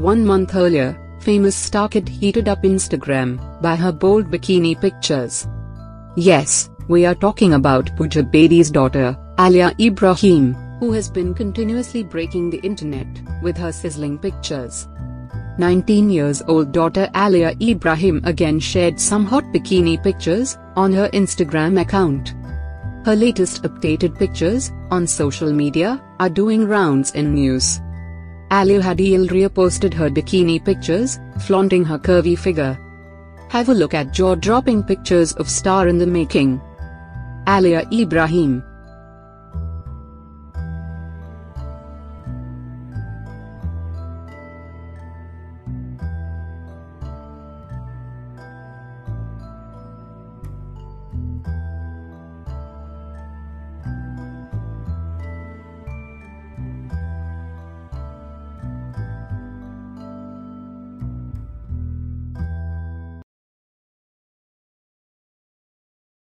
One month earlier, famous star kid heated up Instagram by her bold bikini pictures. Yes, we are talking about Pooja Bedi's daughter, Aalia Ebrahim, who has been continuously breaking the internet with her sizzling pictures. 19 years old daughter Aalia Ebrahim again shared some hot bikini pictures on her Instagram account. Her latest updated pictures on social media are doing rounds in news. Alia Hadil reposted her bikini pictures, flaunting her curvy figure. Have a look at jaw-dropping pictures of star in the making. Aalia Ebrahim,